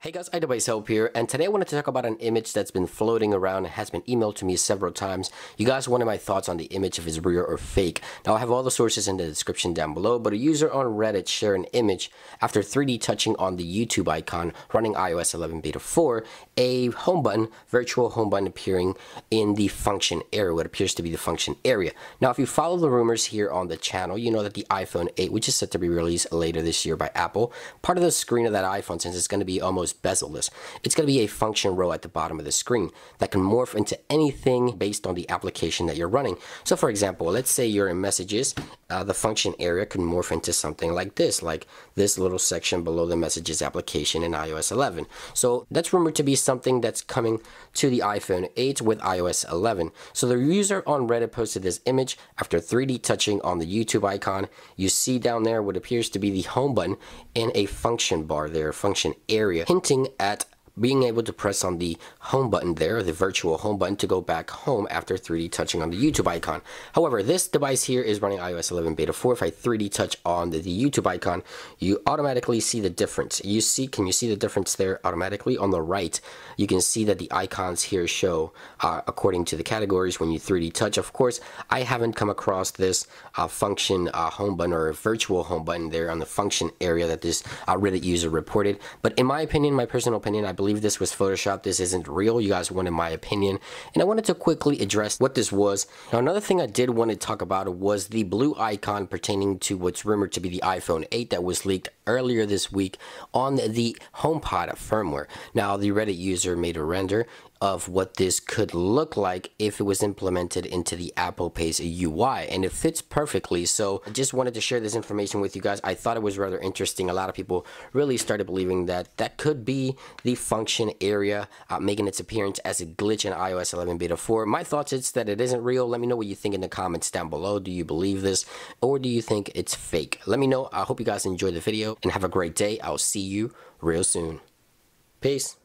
Hey guys, iDevice Help here, and today I wanted to talk about an image that's been floating around and has been emailed to me several times. You guys wanted my thoughts on the image if it's real or fake. Now I have all the sources in the description down below, but a user on Reddit shared an image after 3D touching on the YouTube icon running iOS 11 Beta 4, a home button, virtual home button appearing in the function area, what appears to be the function area. Now if you follow the rumors here on the channel, you know that the iPhone 8, which is set to be released later this year by Apple, part of the screen of that iPhone, since it's going to be almost bezel-less. It's going to be a function row at the bottom of the screen that can morph into anything based on the application that you're running. So for example, let's say you're in messages, uh, the function area could morph into something like this, like this little section below the messages application in iOS 11. So that's rumored to be something that's coming to the iPhone 8 with iOS 11. So the user on Reddit posted this image after 3D touching on the YouTube icon. You see down there what appears to be the home button and a function bar there, function area hinting at being able to press on the home button there, the virtual home button to go back home after 3D touching on the YouTube icon. However, this device here is running iOS 11 beta 4. If I 3D touch on the, the, YouTube icon, you automatically see the difference. You see, can you see the difference there automatically? On the right, you can see that the icons here show uh, according to the categories when you 3D touch. Of course, I haven't come across this uh, function uh, home button or virtual home button there on the function area that this uh, Reddit user reported. But in my opinion, my personal opinion, I believe believe this was Photoshop. This isn't real. You guys wanted my opinion. And I wanted to quickly address what this was. Now, another thing I did want to talk about was the blue icon pertaining to what's rumored to be the iPhone 8 that was leaked earlier this week on the HomePod firmware. Now, the Reddit user made a render of what this could look like if it was implemented into the Apple Pay's UI and it fits perfectly so I just wanted to share this information with you guys I thought it was rather interesting a lot of people really started believing that that could be the function area uh, making its appearance as a glitch in iOS 11 beta 4 my thoughts is that it isn't real. Let me know what you think in the comments down below. Do you believe this or do you think it's fake? Let me know. I hope you guys enjoyed the video and have a great day. I'll see you real soon. Peace